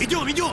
Идем, идем!